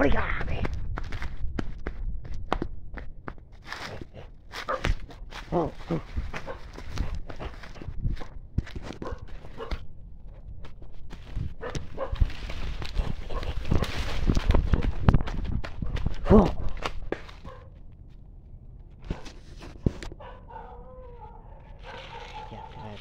Origami. Oh, oh. Oh. Yeah, I